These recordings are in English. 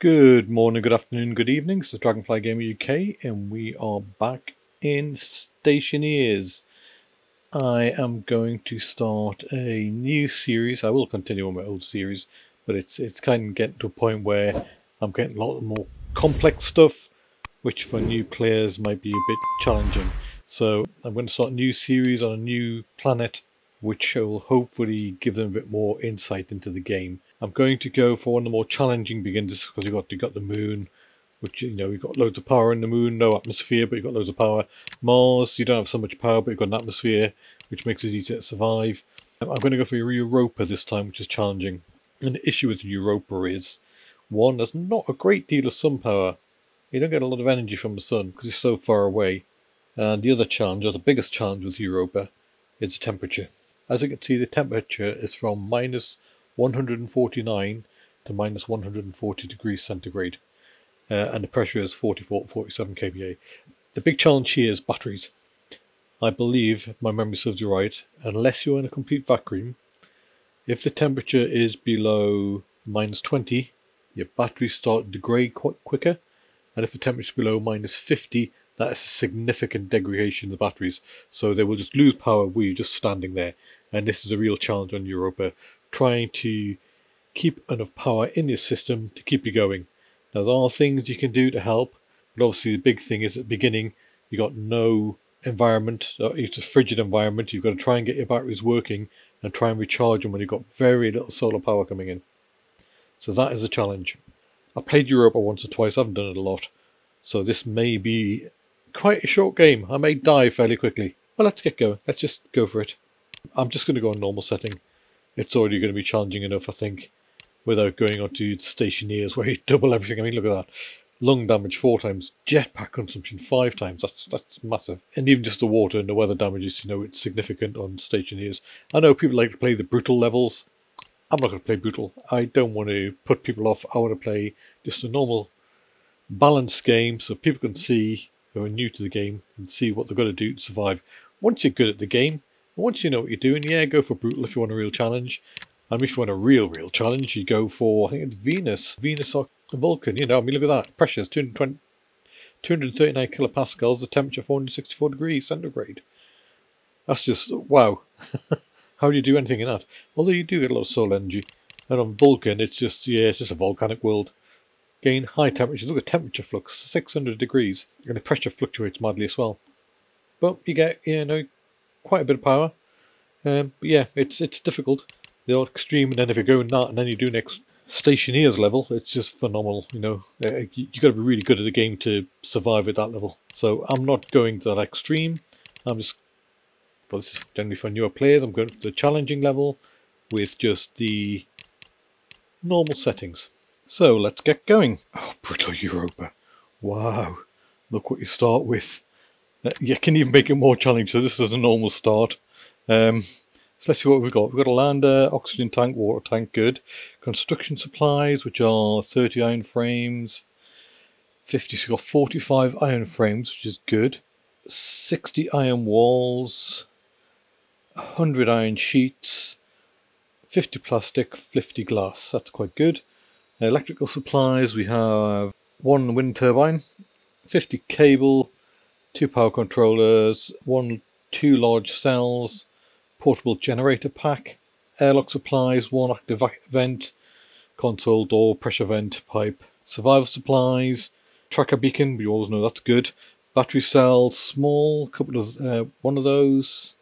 Good morning, good afternoon, good evening. This is Dragonfly Gamer UK, and we are back in Stationeers. I am going to start a new series. I will continue on my old series, but it's it's kind of getting to a point where I'm getting a lot more complex stuff, which for new players might be a bit challenging. So I'm going to start a new series on a new planet, which will hopefully give them a bit more insight into the game. I'm going to go for one of the more challenging beginners because you've got you got the moon, which you know you've got loads of power in the moon, no atmosphere, but you've got loads of power. Mars, you don't have so much power, but you've got an atmosphere, which makes it easier to survive. I'm going to go for Europa this time, which is challenging. And the issue with Europa is, one, there's not a great deal of sun power. You don't get a lot of energy from the sun because it's so far away. And the other challenge, or the biggest challenge with Europa, is the temperature. As you can see, the temperature is from minus 149 to minus 140 degrees centigrade, uh, and the pressure is 44 47 kPa. The big challenge here is batteries. I believe, if my memory serves you right, unless you're in a complete vacuum, if the temperature is below minus 20, your batteries start to degrade quite quicker, and if the temperature is below minus 50, that is a significant degradation of the batteries. So they will just lose power where you're just standing there. And this is a real challenge on Europa trying to keep enough power in your system to keep you going. Now there are things you can do to help, but obviously the big thing is at the beginning you got no environment, it's a frigid environment. You've got to try and get your batteries working and try and recharge them when you've got very little solar power coming in. So that is a challenge. I played Europa once or twice, I haven't done it a lot. So this may be quite a short game. I may die fairly quickly. But let's get going. Let's just go for it. I'm just going to go on normal setting it's already going to be challenging enough, I think, without going on to Stationeers where you double everything. I mean, look at that. Lung damage four times, jetpack consumption five times. That's that's massive. And even just the water and the weather damages, you know, it's significant on Stationeers. I know people like to play the brutal levels. I'm not going to play brutal. I don't want to put people off. I want to play just a normal, balanced game so people can see who are new to the game and see what they're going to do to survive. Once you're good at the game, once you know what you're doing, yeah, go for brutal if you want a real challenge. And if you want a real, real challenge, you go for, I think it's Venus, Venus or Vulcan. You know, I mean, look at that. Pressures, 220, 239 kilopascals, the temperature 464 degrees centigrade. That's just, wow. How do you do anything in that? Although you do get a lot of solar energy. And on Vulcan, it's just, yeah, it's just a volcanic world. Gain high temperatures. Look at temperature flux, 600 degrees. And the pressure fluctuates madly as well. But you get, you know, quite a bit of power. Um, but yeah, it's it's difficult. The extreme, and then if you're going that, and then you do next stationeers level, it's just phenomenal. You know, uh, you, you got to be really good at the game to survive at that level. So I'm not going to that extreme. I'm just, well, this is generally for newer players. I'm going for the challenging level with just the normal settings. So let's get going. Oh, Brutal Europa. Wow. Look what you start with. Uh, you can even make it more challenging. So this is a normal start. Um, so let's see what we've got. We've got a lander, oxygen tank, water tank, good. Construction supplies, which are 30 iron frames. 50, so got 45 iron frames, which is good. 60 iron walls. 100 iron sheets. 50 plastic, 50 glass. That's quite good. Electrical supplies, we have one wind turbine, 50 cable, two power controllers, one two large cells, portable generator pack, airlock supplies, one active vent, console door, pressure vent, pipe, survival supplies, tracker beacon, we always know that's good, battery cells, small, couple of uh, one of those,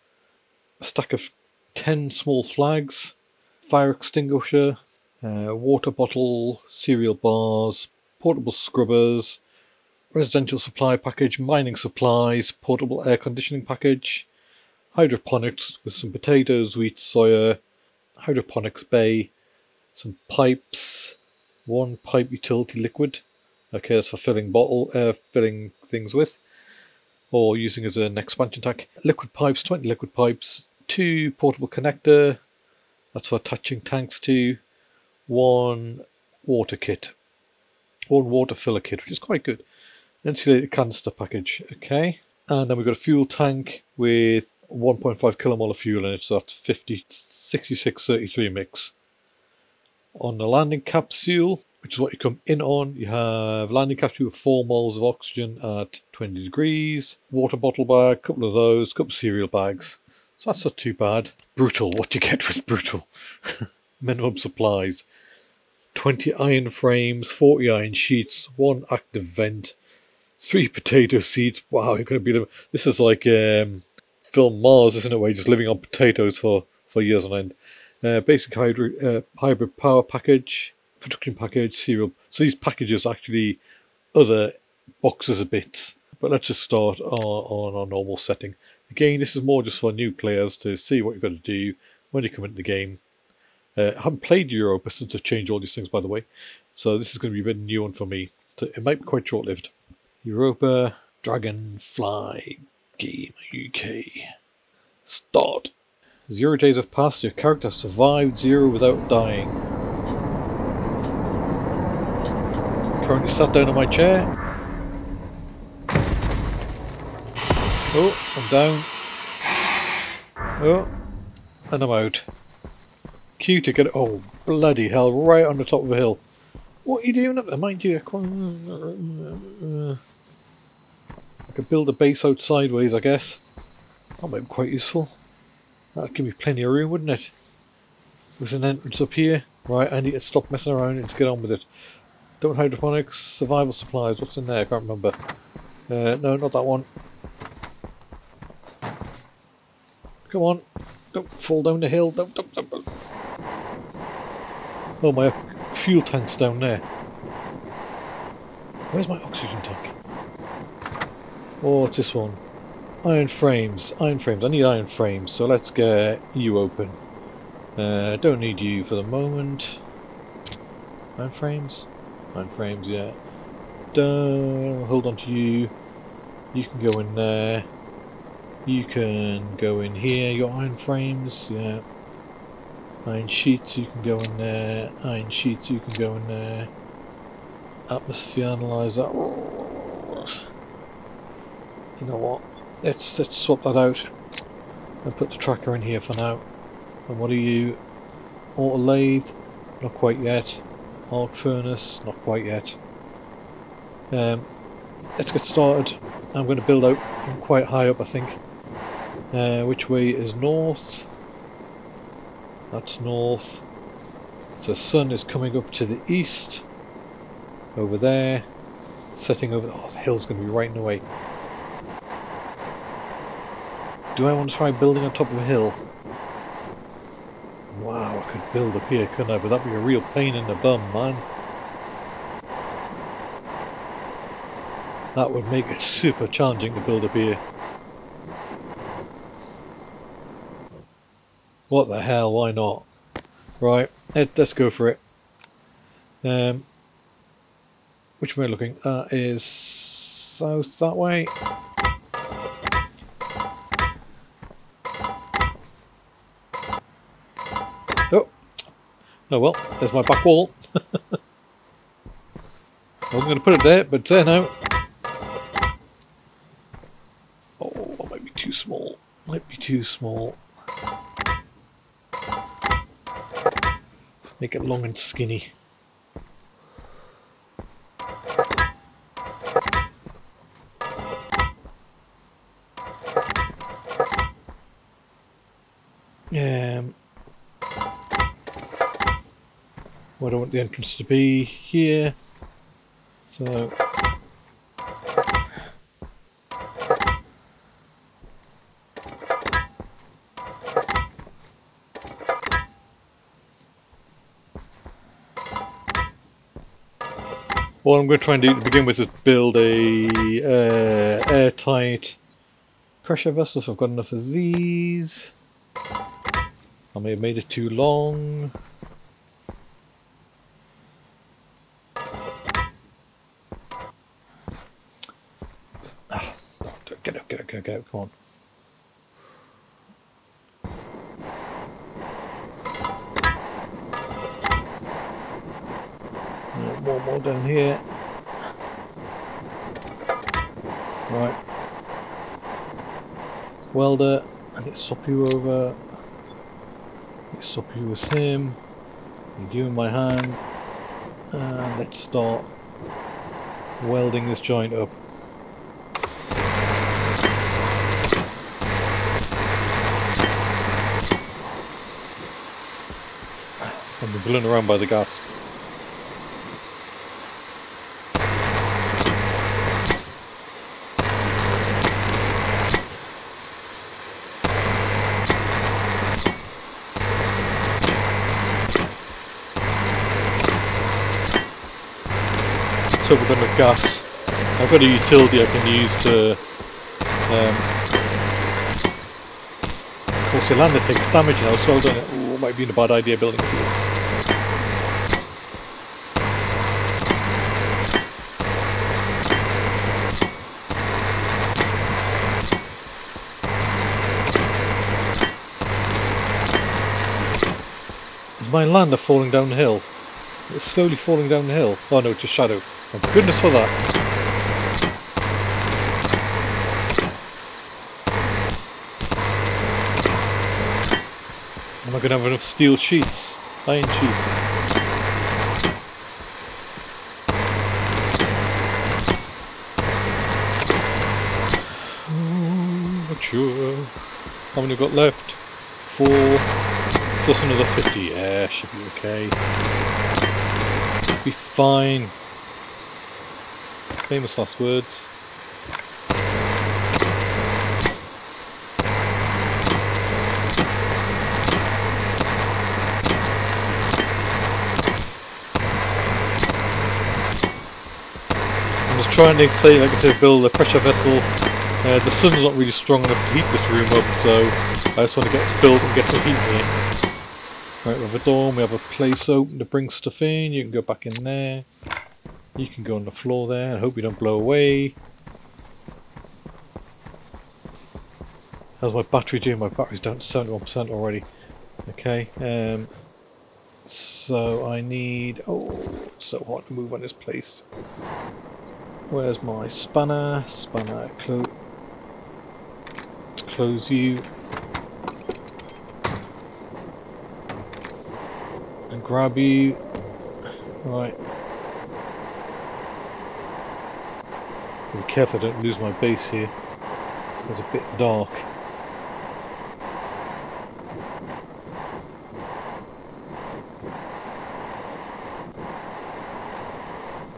a stack of 10 small flags, fire extinguisher, uh, water bottle, cereal bars, portable scrubbers, residential supply package, mining supplies, portable air conditioning package, hydroponics with some potatoes, wheat, soya, hydroponics bay, some pipes, one pipe utility liquid. Okay, that's for filling bottle, uh, filling things with, or using as an expansion tank. Liquid pipes, 20 liquid pipes, two portable connector. That's for attaching tanks to. One water kit, one water filler kit, which is quite good insulated canister package. Okay, and then we've got a fuel tank with 1.5 kilomole of fuel in it, so that's 50, 66, 33 mix. On the landing capsule, which is what you come in on. You have landing capsule with 4 moles of oxygen at 20 degrees, water bottle bag, couple of those, couple of cereal bags. So that's not too bad. Brutal, what you get was brutal. Minimum supplies. 20 iron frames, 40 iron sheets, one active vent, three potato seeds. Wow, you're going to be. This is like um, film Mars, isn't it? Where you're just living on potatoes for, for years on end. Uh, basic hybrid, uh, hybrid power package, production package, serial. So these packages actually other boxes of bits. But let's just start on, on our normal setting. Again, this is more just for new players to see what you've got to do when you come into the game. Uh, I haven't played Europa since I've changed all these things, by the way. So this is going to be a bit new one for me. So it might be quite short-lived. Europa Dragonfly Game UK. Start. Zero days have passed, your character survived zero without dying. Currently sat down in my chair. Oh, I'm down. Oh, and I'm out. Q to get it Oh, bloody hell, right on the top of a hill. What are you doing up there? Mind you, I could build a base out sideways, I guess. That might be quite useful. That'd give me plenty of room, wouldn't it? There's an entrance up here. Right, I need to stop messing around and get on with it. Don't hydroponics, survival supplies, what's in there? I can't remember. Uh, no, not that one. Come on. Don't fall down the hill. Don't, don't. don't. Oh, my fuel tank's down there. Where's my oxygen tank? Oh, what's this one? Iron frames. Iron frames. I need iron frames, so let's get you open. Uh, don't need you for the moment. Iron frames? Iron frames, yeah. Don't hold on to you. You can go in there. You can go in here. Your iron frames, yeah. Iron sheets, you can go in there. Iron sheets, you can go in there. Atmosphere analyzer. You know what? Let's let's swap that out and put the tracker in here for now. And what are you? Auto lathe? Not quite yet. Arc furnace? Not quite yet. Um, let's get started. I'm going to build out from quite high up, I think. Uh, which way is north? That's north. So sun is coming up to the east. Over there. Setting over. Oh, the hill's going to be right in the way. Do I want to try building on top of a hill? Wow, I could build up here, couldn't I? But that'd be a real pain in the bum, man. That would make it super challenging to build up here. What the hell, why not? Right, let's go for it. Um, which way am I looking? That is south that way. Oh well, there's my back wall. I wasn't going to put it there, but there now. Oh, I might be too small. Might be too small. Make it long and skinny. Um, what I want the entrance to be here. So What I'm going to try and do to begin with is build a uh, airtight pressure vessel. So I've got enough of these. I may have made it too long. Welder, I get you over. Get you with him. You do in my hand. And let's start welding this joint up. And we're blown around by the gas. We're going to gas. I've got a utility I can use to. Um, of course, the lander takes damage now, so I don't know. Might be a bad idea building fuel. Is my lander falling down the hill? It's slowly falling down the hill. Oh no, it's a shadow. Goodness for that. Am I going to have enough steel sheets? Iron sheets? Not sure. Uh, how many have got left? Four. Plus another 50. Yeah, should be okay. Be fine. Famous last words. I'm just trying to say, like I said, build a pressure vessel. Uh, the sun's not really strong enough to heat this room up, so I just want to get to build and get some heat here. Right, we have a door, we have a place open to bring stuff in, you can go back in there. You can go on the floor there, I hope you don't blow away. How's my battery doing? My battery's down to 71% already. Okay, um, so I need, oh, so hard to move on this place. Where's my spanner? Spanner, to close you. And grab you. Right. Be careful I don't lose my base here. It's a bit dark.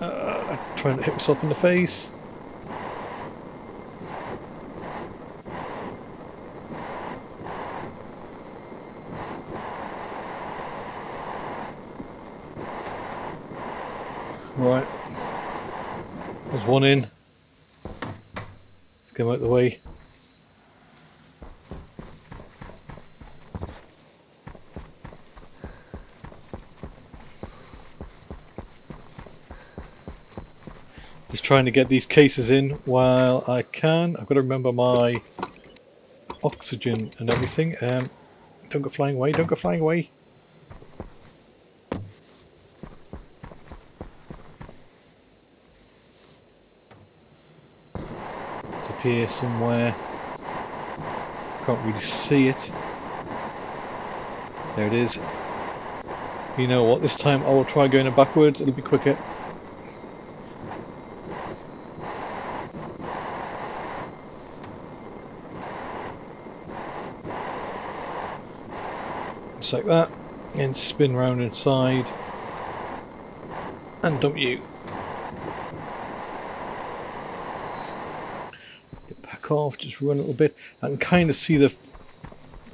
Uh, trying to hit myself in the face. Right. There's one in. Him out the way. Just trying to get these cases in while I can. I've got to remember my oxygen and everything. Um, don't go flying away, don't go flying away. Here somewhere. Can't really see it. There it is. You know what, this time I will try going backwards, it'll be quicker. Just like that, and spin round inside, and dump you. Off, just run a little bit. I can kind of see the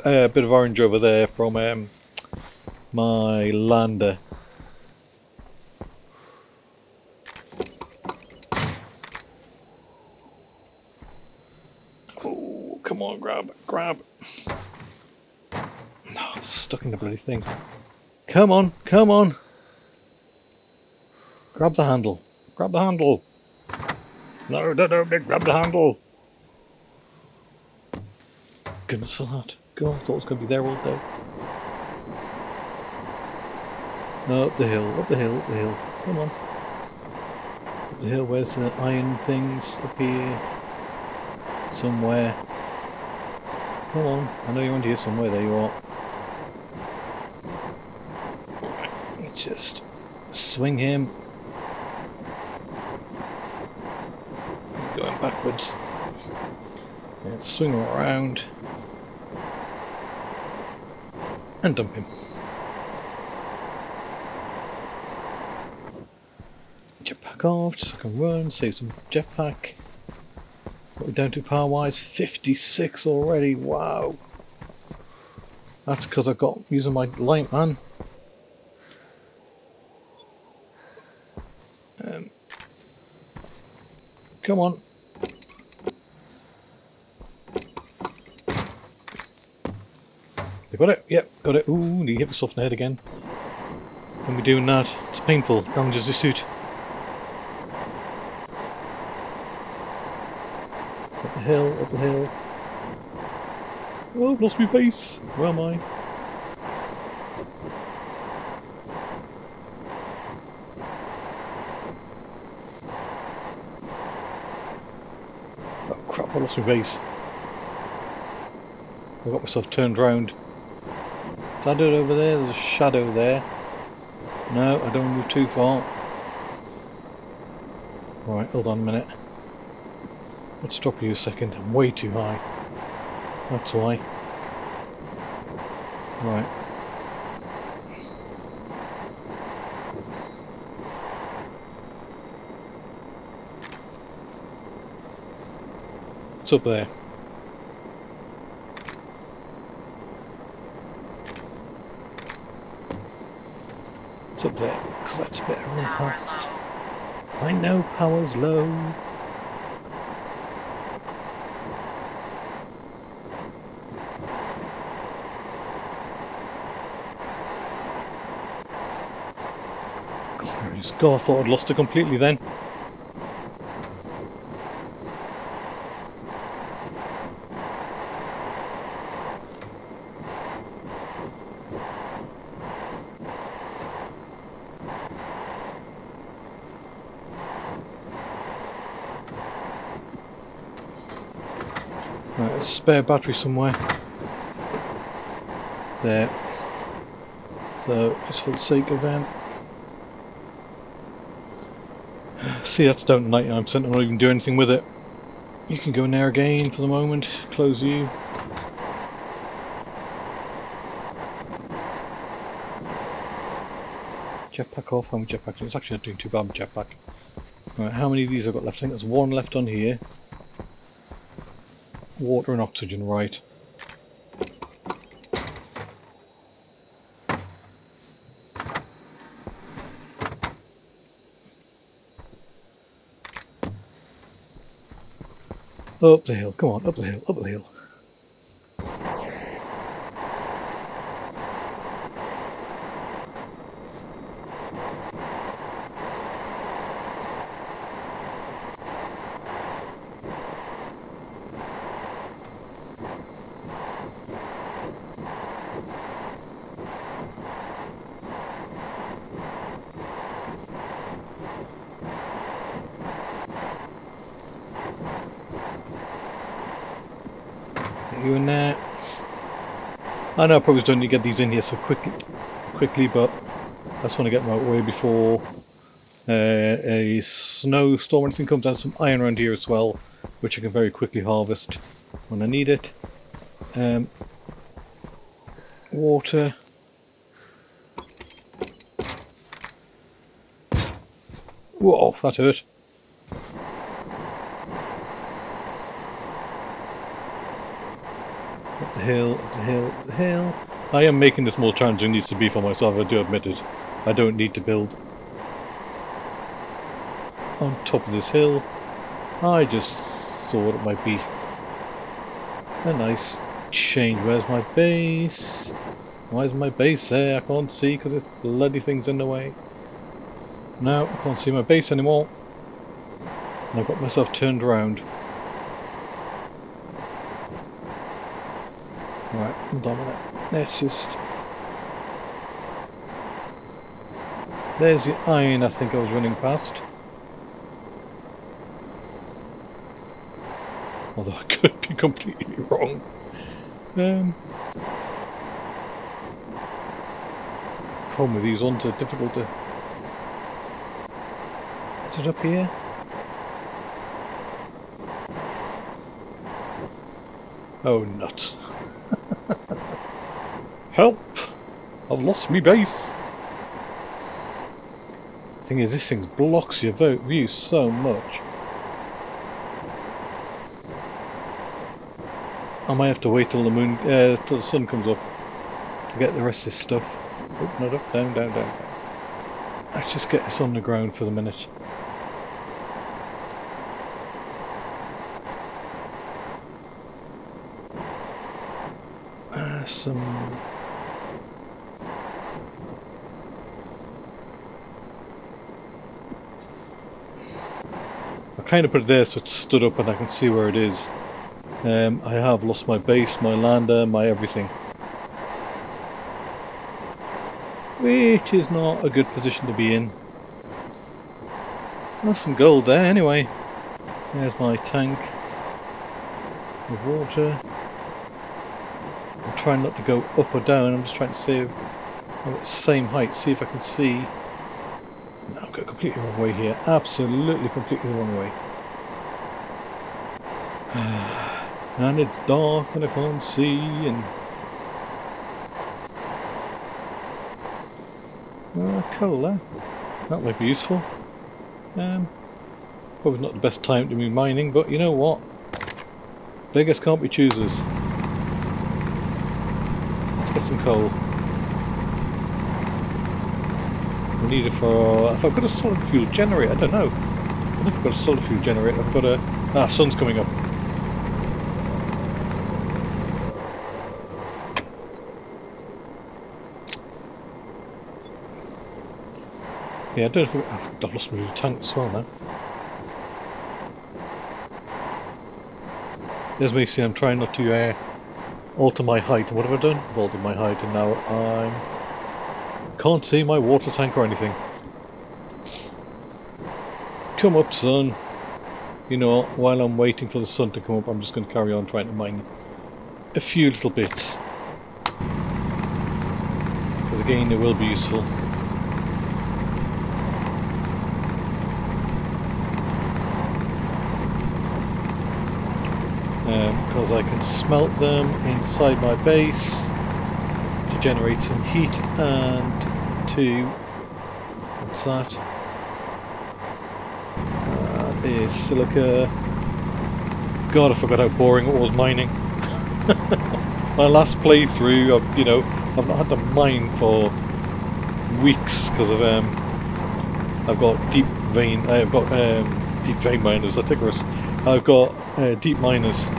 uh, bit of orange over there from um, my lander. Oh, come on, grab, grab. No, I'm stuck in the bloody thing. Come on, come on. Grab the handle. Grab the handle. No, no, no, grab the handle. Goodness for that. Go on, thought it was going to be there all day. Up the hill, up the hill, up the hill. Come on. Up the hill, where's the iron things? Up here. Somewhere. Come on, I know you're under here somewhere, there you are. Let's just Swing him. Going backwards. And swing him around. And dump him. Jetpack off, just so I can run, save some jetpack. What we down to power wise? 56 already, wow. That's because I got using my light man. Um, come on. Got it? Yep, got it. Ooh, you hit myself in the head again. When we're doing that, it's painful. Damages the suit. Up the hill, up the hill. Oh, I've lost my base. Where am I? Oh crap, I lost my base. I got myself turned round. It over there? There's a shadow there. No, I don't move too far. Right, hold on a minute. Let's stop you a second. I'm way too high. That's why. Right. It's up there. It's up there, because that's better than past. I know power's low. God, I thought I'd lost it completely then. Right, a spare battery somewhere. There. So, just for the sake of them. See, that's down to 99%, I'm not even doing anything with it. You can go in there again for the moment, close you. Jetpack off, how many jetpacks? It's actually not doing too bad with jetpack. Right, how many of these I've got left? I think there's one left on here. Water and oxygen, right. Up the hill, come on, up the hill, up the hill. In there. I know I probably don't need to get these in here so quickly, quickly, but I just want to get them out way before uh, a snowstorm or anything comes down. Some iron around here as well, which I can very quickly harvest when I need it. Um, water. Whoa, that hurt. Up the hill, up the hill, up the hill. I am making this more challenging needs to be for myself, I do admit it. I don't need to build on top of this hill. I just thought it might be a nice change. Where's my base? Why is my base there? I can't see because this bloody thing's in the way. No, I can't see my base anymore. And I've got myself turned around. A minute. Let's just... There's the iron I think I was running past. Although I could be completely wrong. Um, problem with these ones are difficult to Is it up here? Oh, nuts. Help! I've lost me base! Thing is, this thing blocks your view so much. I might have to wait till the moon, uh, till the sun comes up to get the rest of this stuff. Oh, not up, down, down, down. Let's just get this on the ground for the minute. Uh, some kind of put it there so it stood up and I can see where it is. Um, I have lost my base, my lander, my everything. Which is not a good position to be in. There's some gold there anyway. There's my tank with water. I'm trying not to go up or down, I'm just trying to save at the same height, see if I can see. Completely wrong way here. Absolutely completely wrong way. and it's dark and I can't see and uh, coal there that might be useful. Um, probably not the best time to be mining but you know what? Beggars can't be choosers. Let's get some coal we need it for if I've got a solid fuel generator I don't know I don't know I've got a solid fuel generator I've got a ah sun's coming up Yeah, I don't think I've lost my tank as well now. There's me see I'm trying not to uh, alter my height. What have I done? I've altered my height and now I'm can't see my water tank or anything. Come up sun. You know, while I'm waiting for the sun to come up I'm just going to carry on trying to mine a few little bits. Because again it will be useful. because um, I can smelt them inside my base to generate some heat and to what's that uh, is silica. God I forgot how boring it was mining. My last playthrough I've, you know I've not had to mine for weeks because of um I've got deep vein I've got um, deep vein miners. I think I've got uh, deep miners.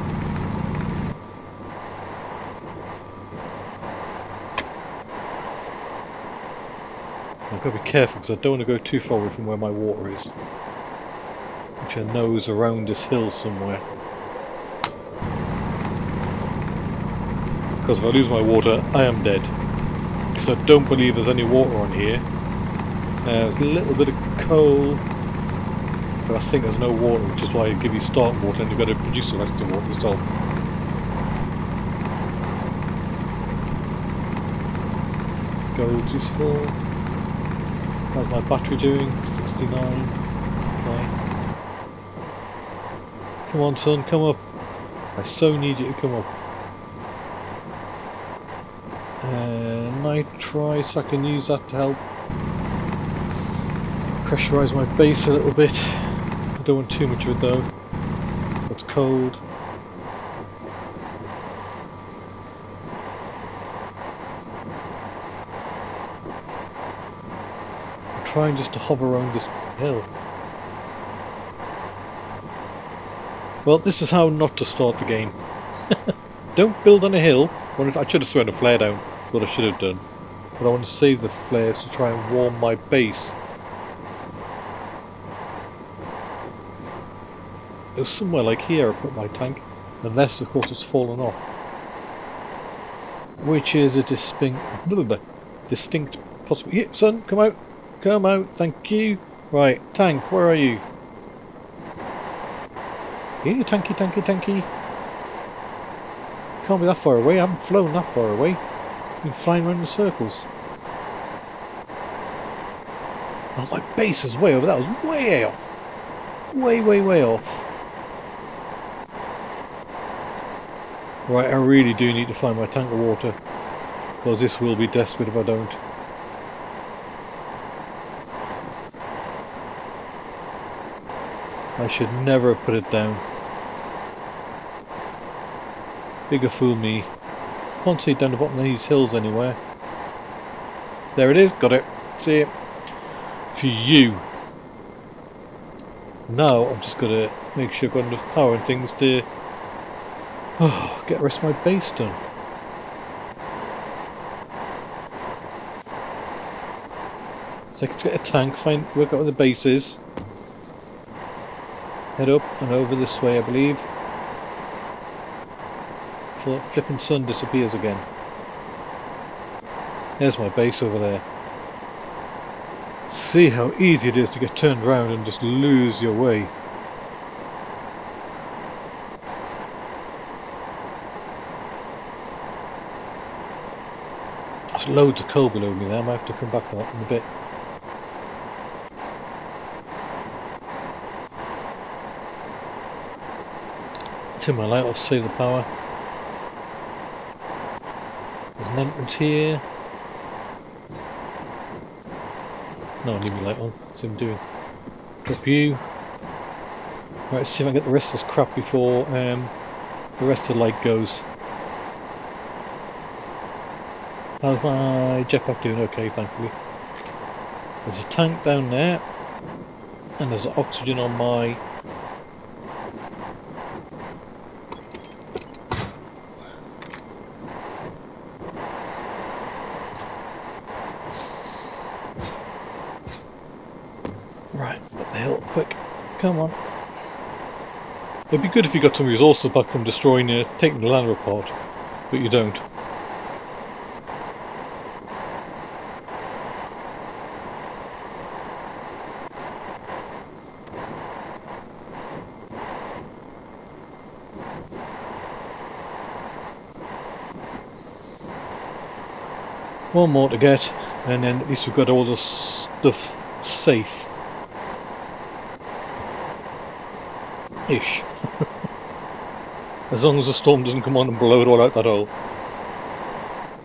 I've got to be careful because I don't want to go too far away from where my water is. Which I know is around this hill somewhere. Because if I lose my water, I am dead. Because I don't believe there's any water on here. Uh, there's a little bit of coal but I think there's no water, which is why I give you start water and you've got to produce the rest of the water yourself. Gold is full. How's my battery doing? 69. Okay. Come on sun, come up. I so need you to come up. Uh, nitrice, I can use that to help pressurise my base a little bit I don't want too much of it though. It's cold. Trying just to hover around this hill. Well, this is how not to start the game. don't build on a hill. I should have thrown a flare down. What I should have done. But I want to save the flares to try and warm my base. It was somewhere like here I put my tank, unless of course it's fallen off. Which is a distinct, distinct possibility. Yeah, sun, come out, come out, thank you. Right, tank, where are you? Here, tanky, tanky, tanky. Can't be that far away, I haven't flown that far away. I've been flying around in circles. Oh, my base is way over. That was way off. Way, way, way off. Right, I really do need to find my tank of water. Because this will be desperate if I don't. I should never have put it down. Bigger fool me. Can't see down the bottom of these hills anywhere. There it is, got it. See it. For you. Now I'm just gonna make sure I've got enough power and things to oh, get the rest of my base done. So I can get a tank, find work out where the base is. Head up and over this way I believe. Fl flipping sun disappears again. There's my base over there. See how easy it is to get turned around and just lose your way. There's loads of coal below me there, I might have to come back to that in a bit. Turn my light off, save the power. There's an entrance here. No, leave me light on. That's what I'm doing. Drop you. Right, let's see if I can get the rest of this crap before um, the rest of the light goes. How's my jetpack doing? Okay, thankfully. There's a tank down there. And there's oxygen on my Right, up the hill, quick. Come on. It'd be good if you got some resources back from destroying, uh, taking the land apart, but you don't. One more to get, and then at least we've got all the stuff safe. Ish. As long as the storm doesn't come on and blow it all out that hole.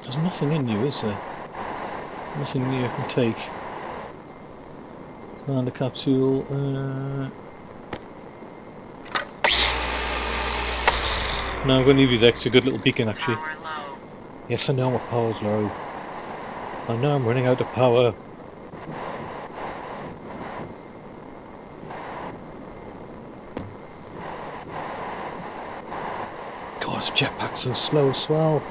There's nothing in you, is there? Nothing you can take. And the capsule. Uh... No, I'm going to leave you there it's a good little beacon actually. Yes, I know my power's low. I know I'm running out of power. God, jetpack's so slow swell.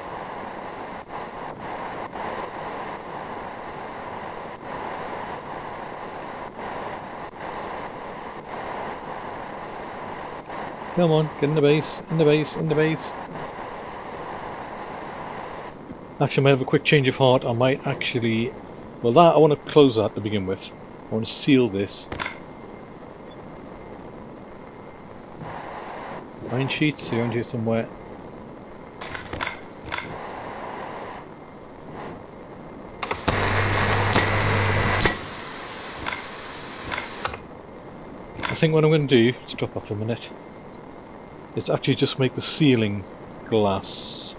Come on, get in the base, in the base, in the base. Actually, I might have a quick change of heart. I might actually... Well, that I want to close that to begin with. I want to seal this. Mine sheets around here somewhere. Think what I'm going to do, let's drop off a minute, is actually just make the ceiling glass.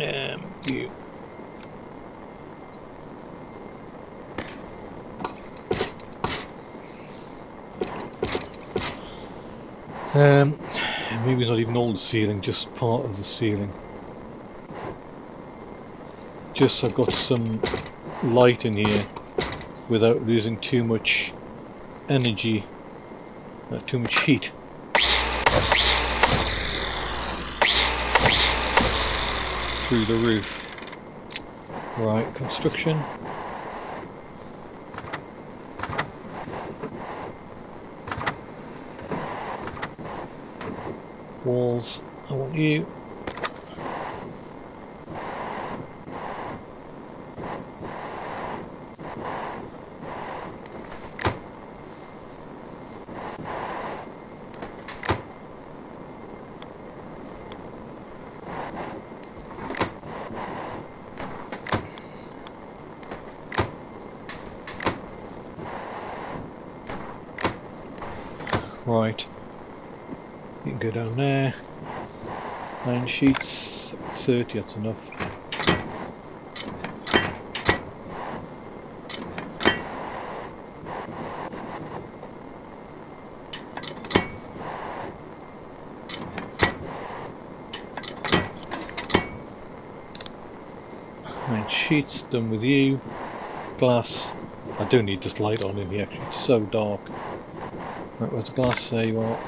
Um, you. Um, maybe it's not even all the ceiling, just part of the ceiling. Just I've got some light in here without losing too much energy, not too much heat. Through the roof. Right, construction. Walls, I want you. Right. You can go down there. Nine sheets, 30, that's enough. Nine sheets, done with you. Glass. I do need this light on in here, it's so dark. Right, where's the glass? There you are.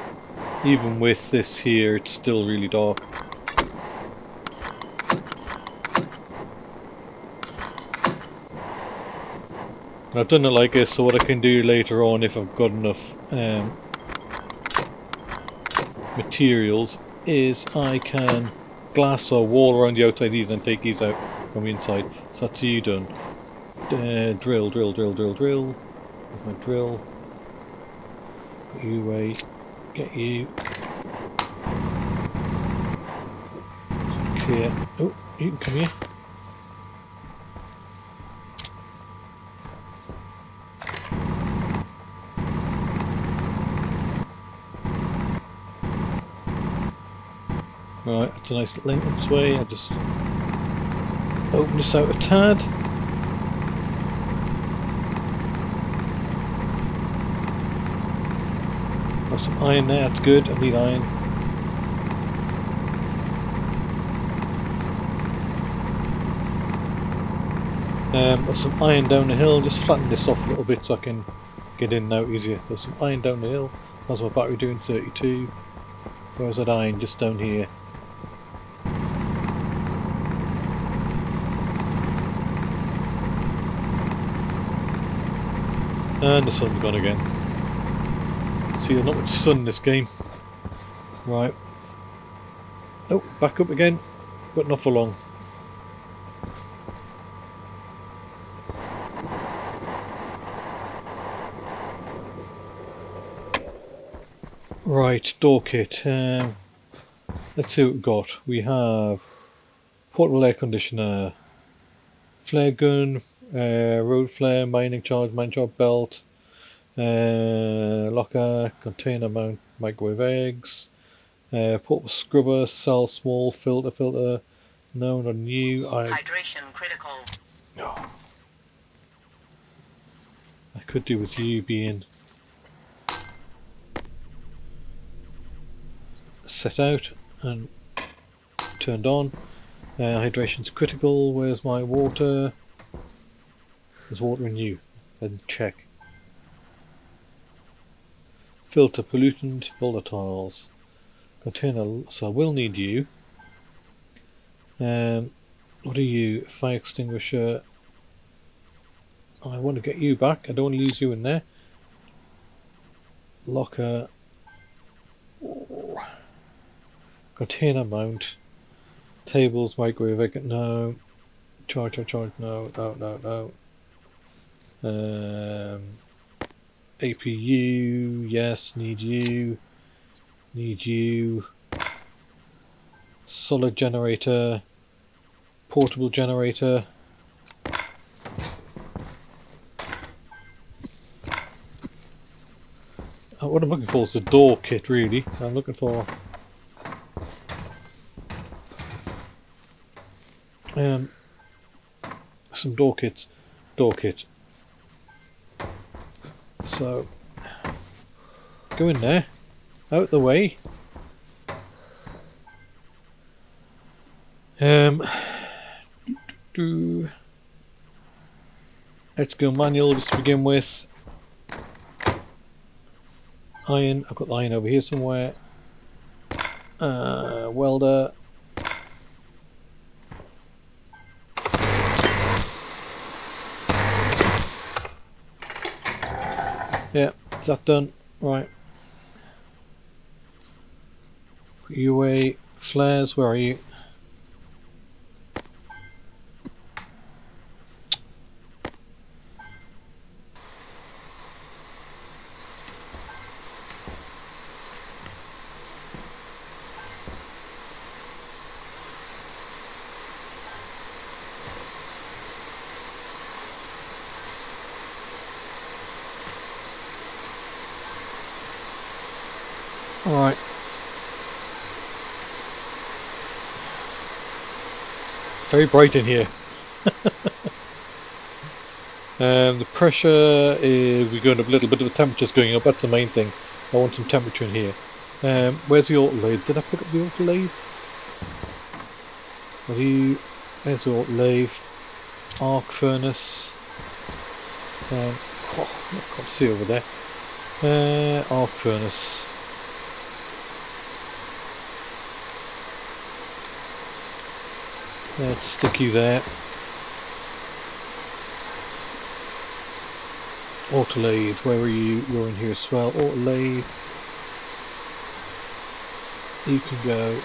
Even with this here, it's still really dark. I've done it like this, so what I can do later on, if I've got enough um, materials, is I can glass or wall around the outside these and take these out from the inside. So that's you done. Uh, drill, drill, drill, drill, drill. With my drill. Put you away. Get you. Clear. Oh, you can come here. Right, it's a nice little entrance way. I just open this out a tad. Got some iron there, that's good. I need iron. Um, there's some iron down the hill, just flatten this off a little bit so I can get in now easier. There's some iron down the hill. How's my battery doing? 32. Where's that iron? Just down here. And the sun's gone again. See, there's not much sun in this game. Right. Oh, back up again, but not for long. Right, door kit. Um, let's see what we've got. We have portable air conditioner, flare gun, uh, road flare, mining charge, mine job belt, uh, locker, container mount, microwave eggs, uh, portable scrubber, cell small, filter, filter, no, not new. I, Hydration critical. no. I could do with you being set out and turned on. Uh, hydration's critical. Where's my water? There's water in you. Then check. Filter pollutant, volatiles. Container, so I will need you. Um, what are you? Fire extinguisher. I want to get you back. I don't want to lose you in there. Locker. Container mount. Tables, microwave, no. Charge, charge, charge, no, no, no, no. Um, APU, yes, need you. Need you. Solid generator. Portable generator. Uh, What I'm looking for is the door kit, really. I'm looking for um some door kits. Door kit. So go in there, out the way. Um, let's go manual just to begin with. Iron, I've got the iron over here somewhere. Uh, welder. Yeah, is that done? Right. Away. Flares, where are you? Very bright in here. um, the pressure is, we're going up a little bit of the temperature's going up, that's the main thing. I want some temperature in here. Um, where's the auto lathe? Did I pick up the auto lathe? Are you, there's the auto lathe. Arc furnace. Um, oh, I can't see over there. Uh, arc furnace. Let's stick you there. Autolathe, where are you? You're in here as well. Autolathe. You can go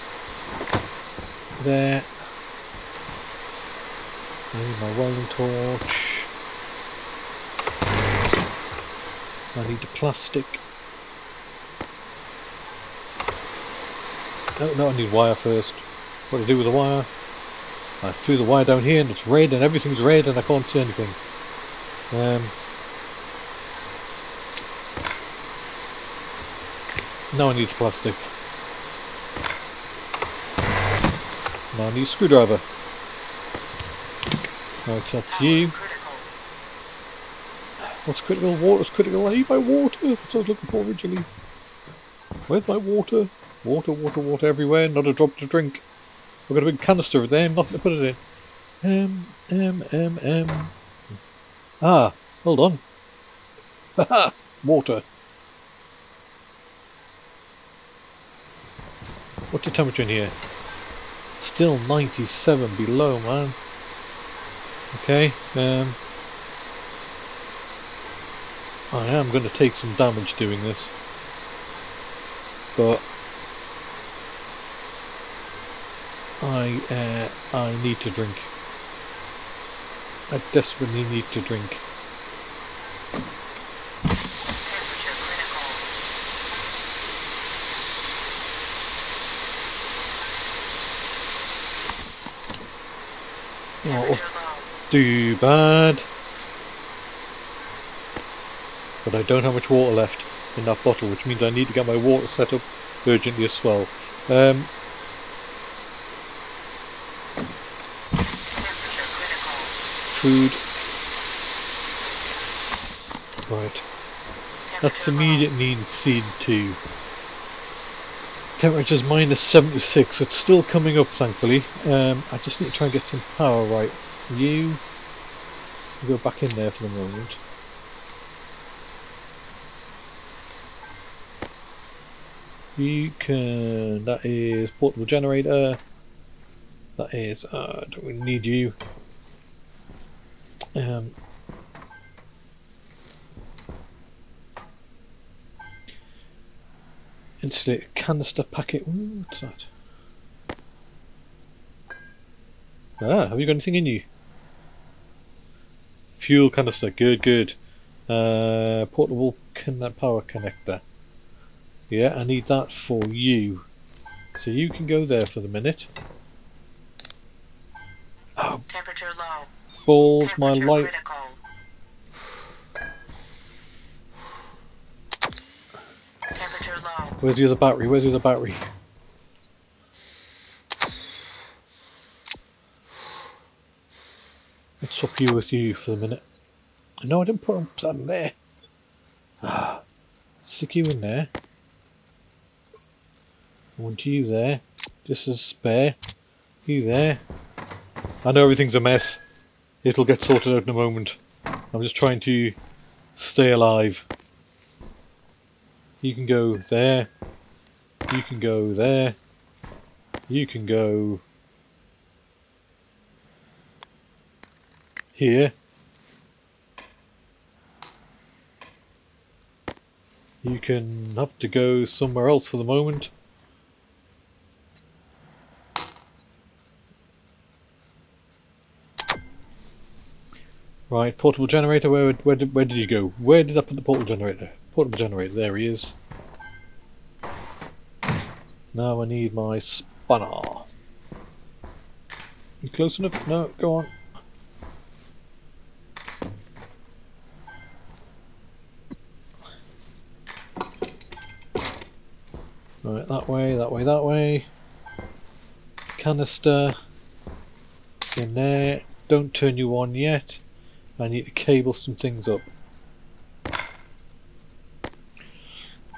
there. I need my welding torch. I need the plastic. Oh no, I need wire first. What do I do with the wire? I threw the wire down here and it's red and everything's red and I can't see anything. Um, now I need plastic. Now I need a screwdriver. Right, that's you. What's critical? Water's critical. I need my water. That's what I was looking for originally. Where's my water? Water, water, water everywhere. Not a drop to drink. I've got a big canister of them, nothing to put it in. Um, um, um, um. Ah, hold on. Haha, water. What's the temperature in here? Still 97 below, man. Okay, um. I am going to take some damage doing this. But I uh, I need to drink. I desperately need to drink. Oh, too bad. But I don't have much water left in that bottle, which means I need to get my water set up urgently as well. Um, food. Right. That's immediately in seed 2. Temperature's minus 76, it's still coming up thankfully. Um, I just need to try and get some power right. You go back in there for the moment. You can, that is portable generator. That is, uh, don't really need you. Um, insulate canister packet. Ooh, what's that? Ah, have you got anything in you? Fuel canister, good, good. Uh, portable connect power connector. Yeah, I need that for you. So you can go there for the minute. Temperature low balls, my light. Where's the other battery? Where's the other battery? Let's swap you with you for a minute. No, I didn't put in there. Ah, stick you in there. I want you there. Just as spare. You there. I know everything's a mess. It'll get sorted out in a moment. I'm just trying to stay alive. You can go there. You can go there. You can go here. You can have to go somewhere else for the moment. Right, portable generator, where, where, did, where did you go? Where did I put the portable generator? Portable generator, there he is. Now I need my spanner. You close enough? No, go on. Right, that way, that way, that way. Canister. In there. Don't turn you on yet. I need to cable some things up.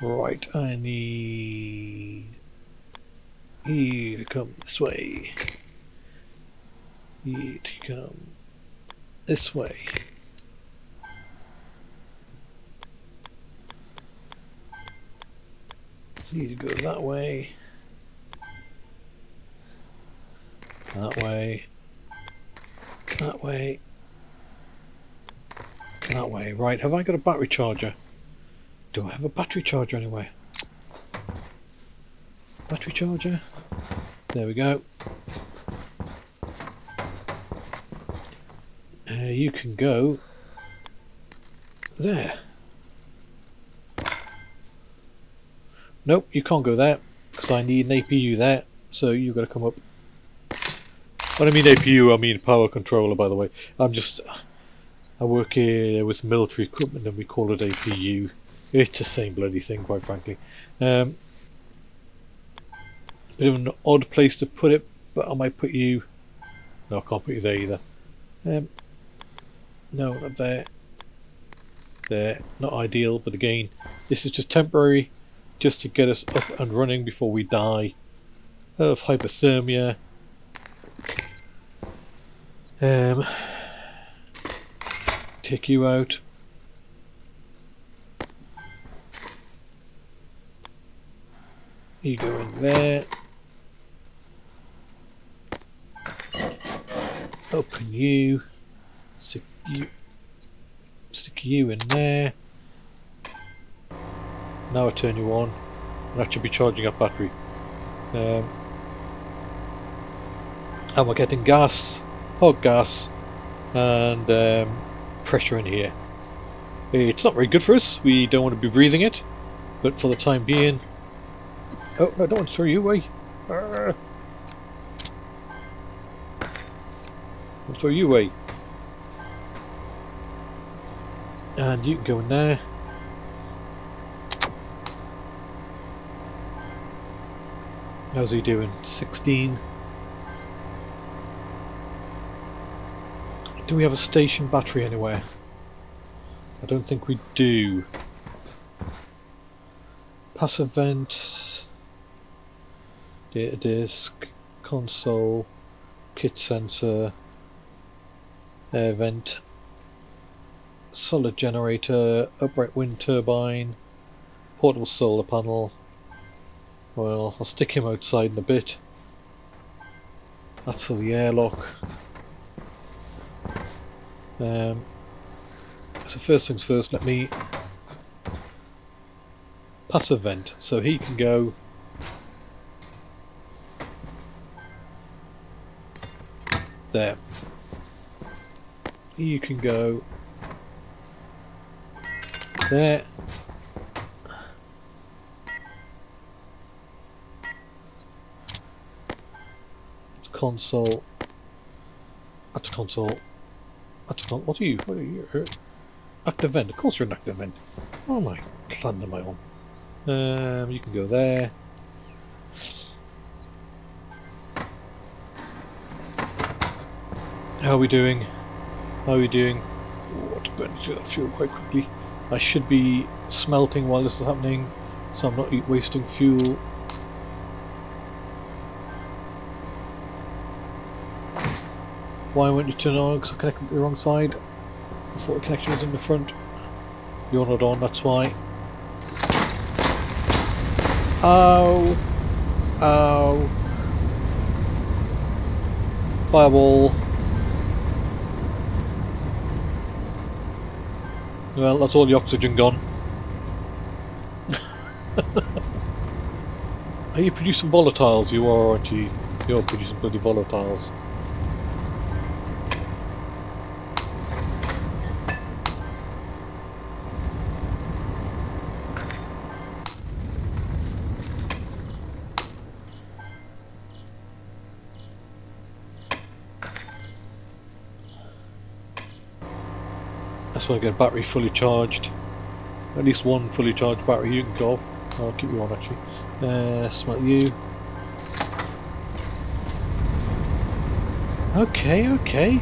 Right, I need you to come this way. You to come this way. You to go that way. That way. That way. That way. Right, have I got a battery charger? Do I have a battery charger anywhere? Battery charger. There we go. Uh, you can go there. Nope, you can't go there because I need an APU there. So you've got to come up. When I mean APU, I mean power controller. By the way, I'm just I work here with military equipment and we call it APU. It's the same bloody thing, quite frankly. Um, bit of an odd place to put it, but I might put you. No, I can't put you there either. Um, no, not there. There, not ideal, but again, this is just temporary, just to get us up and running before we die of hypothermia. Um, take you out. You go in there. Open you. Stick you. Stick you in there. Now I turn you on. That should be charging up battery. Um, and we're getting gas, hot gas, and um, pressure in here. It's not very good for us. We don't want to be breathing it, but for the time being, Oh, I don't want to throw you away. Uh, I'll throw you away. And you can go in there. How's he doing? 16. Do we have a station battery anywhere? I don't think we do. Passive vents data disk, console, kit sensor, air vent, solid generator, upright wind turbine, portable solar panel. Well, I'll stick him outside in a bit. That's for the airlock. Um, so first things first, let me passive vent so he can go there. You can go there. Console. That's console. Con what are you? What are you? Active vent. Of course you're an active vent. Oh my, thunder my own. Um, you can go there. How are we doing? How are we doing? What to that fuel quite quickly. I should be smelting while this is happening, so I'm not wasting fuel. Why won't you turn on? Because I connected to the wrong side. I thought the connection was in the front. You're not on, that's why. Ow! Ow! Fireball! Well, that's all the oxygen gone. are you producing volatiles? You are, aren't you? You're producing bloody volatiles. Want to get a battery fully charged. At least one fully charged battery you can go I'll keep you on actually. Uh, smelt you. Okay, okay.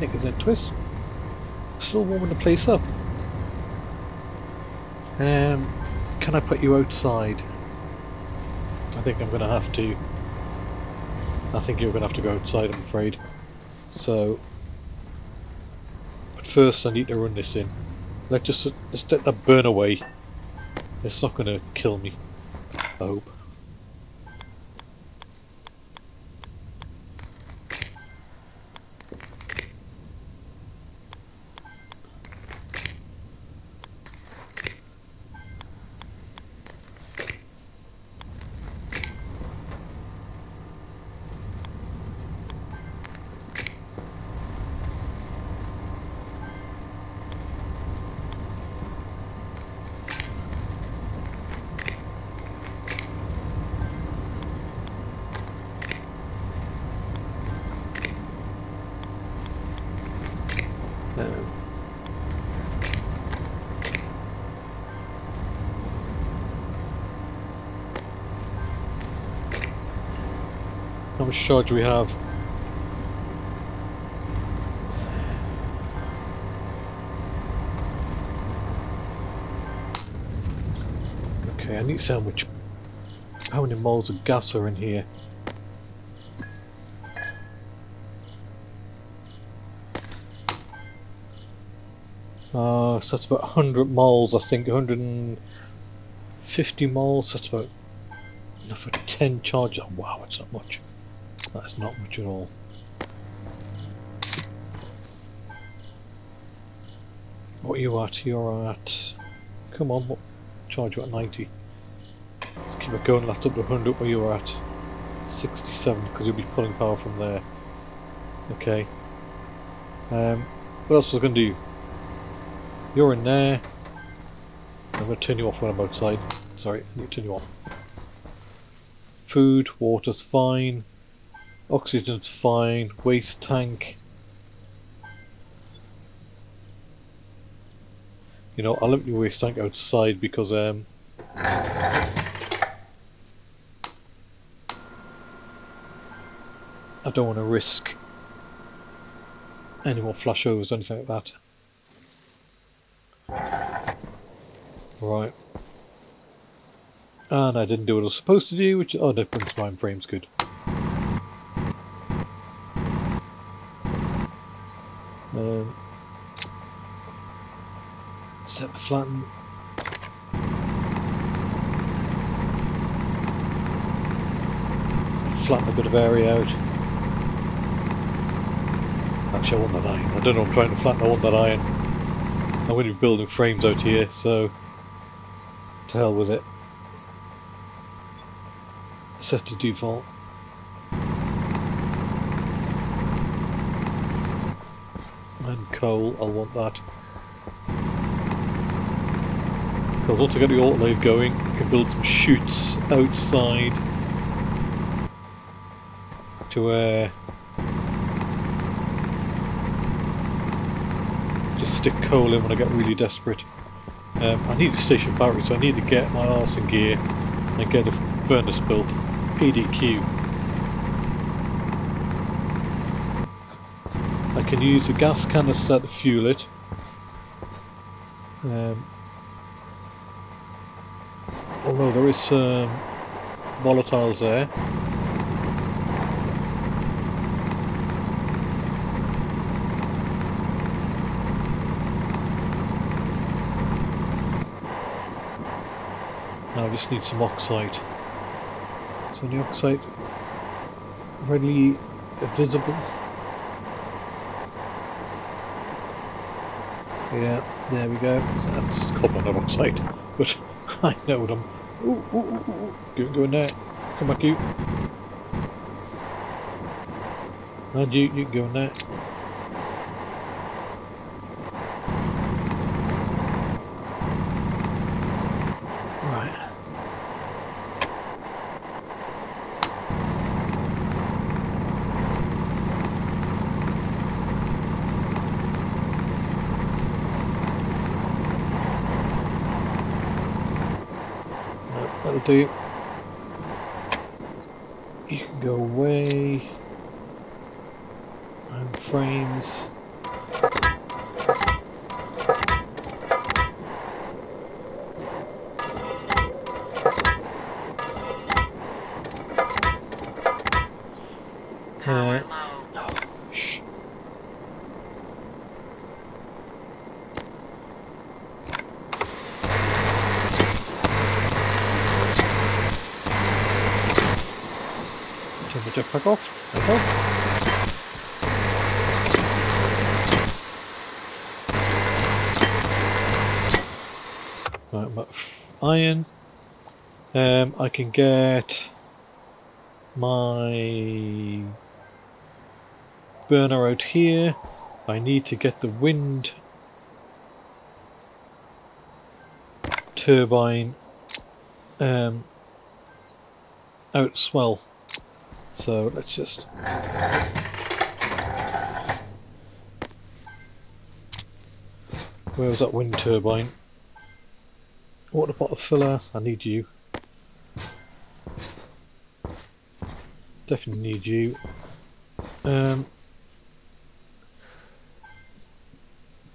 Nick us a twist. Still warming the place up. Um, can I put you outside? I think I'm going to have to. I think you're going to have to go outside, I'm afraid. So, first I need to run this in. Let's just let's let that burn away. It's not going to kill me. I hope. No. Charge we have? Okay, I need sandwich. how many moles of gas are in here. Uh, so that's about 100 moles, I think, 150 moles, that's about enough for 10 charges. Oh, wow, it's not much. That's not much at all. What are you at? You're at... Come on, what charge you at 90? Let's keep it going, that's up to 100 where you're at. 67, because you'll be pulling power from there. Okay. Um, what else was I going to do? You're in there. I'm going to turn you off when I'm outside. Sorry, I need to turn you off. Food, water's fine. Oxygen's fine. Waste tank. You know, I'll your waste tank outside because um I don't want to risk any more flashovers or anything like that. Right. And I didn't do what I was supposed to do, which... Oh, that brings frames good. Um, set the flatten. Flatten a bit of area out. Actually, I want that iron. I don't know I'm trying to flatten, I want that iron. I'm going to be building frames out here, so to hell with it. Set to default. And coal, I'll want that. Because once I get the autoclave going, I can build some chutes outside to uh, just stick coal in when I get really desperate. Um, I need a station battery, so I need to get my arse in gear and get a furnace built. PDQ. I can use a gas canister to fuel it. Um, although there is some volatiles there. Now I just need some oxide. So the oxide readily visible. Yeah, there we go. That's copper not oxide, but I know them. Ooh, ooh, ooh, ooh. Go, go in there. Come back, you. And you, you go in there. Right. Nope. do. You can go away. And frames. I can get my burner out here. I need to get the wind turbine um, out swell. So let's just where was that wind turbine? Water bottle filler. I need you. Definitely need you. Um,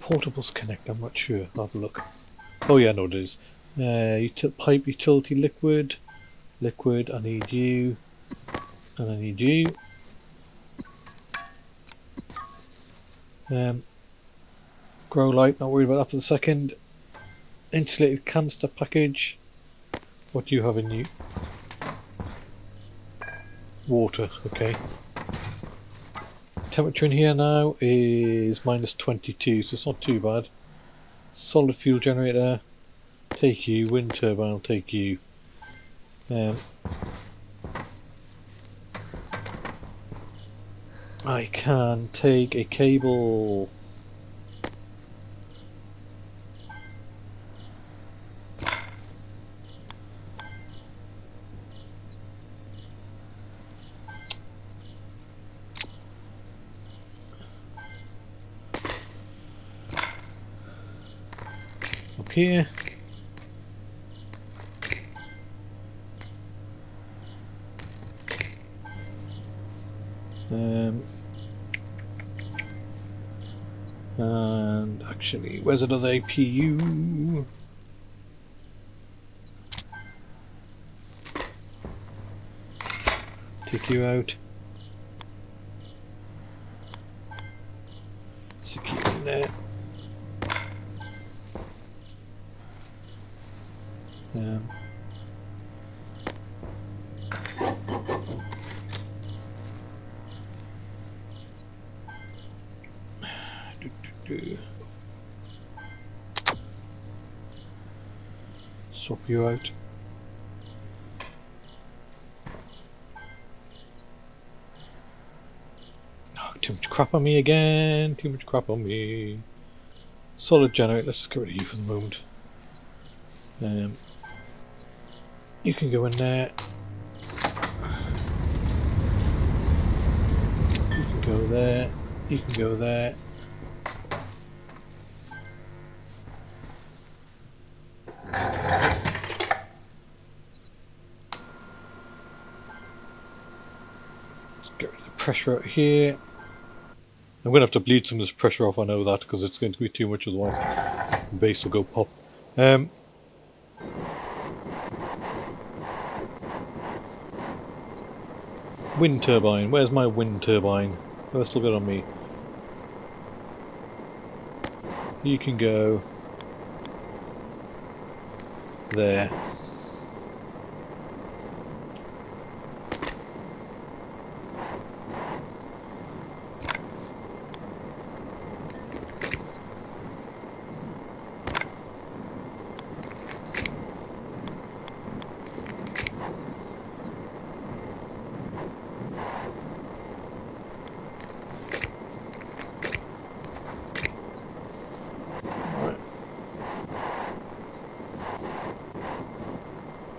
portables connect, I'm not sure. I'll have a look. Oh yeah, no it is. Uh, util pipe utility liquid. Liquid, I need you. And I need you. Um, grow light, not worried about that for the second. Insulated canister package. What do you have in you? Water, okay. Temperature in here now is minus 22, so it's not too bad. Solid fuel generator, take you. Wind turbine, I'll take you. Um, I can take a cable. Here. Um, and actually, where's another APU? Take you out. Crap on me again. Too much crap on me. Solid generate. Let's just get rid of you for the moment. Um, you can go in there. You can go there. You can go there. Let's get rid of the pressure out here. I'm going to have to bleed some of this pressure off, I know that, because it's going to be too much otherwise. The base will go pop. Um, Wind turbine. Where's my wind turbine? Oh, still got on me. You can go there.